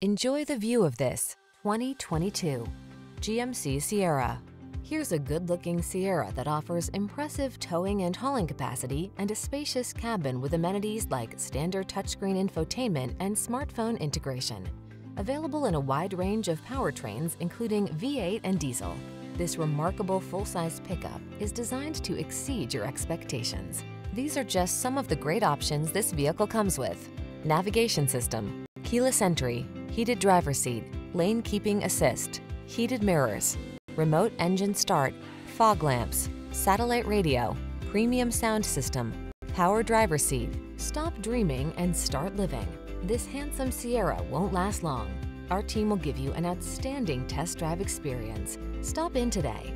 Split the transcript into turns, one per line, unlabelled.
Enjoy the view of this 2022 GMC Sierra. Here's a good-looking Sierra that offers impressive towing and hauling capacity and a spacious cabin with amenities like standard touchscreen infotainment and smartphone integration. Available in a wide range of powertrains, including V8 and diesel, this remarkable full-size pickup is designed to exceed your expectations. These are just some of the great options this vehicle comes with. Navigation system, keyless entry, heated driver seat, lane keeping assist, heated mirrors, remote engine start, fog lamps, satellite radio, premium sound system, power driver seat. Stop dreaming and start living. This handsome Sierra won't last long. Our team will give you an outstanding test drive experience. Stop in today.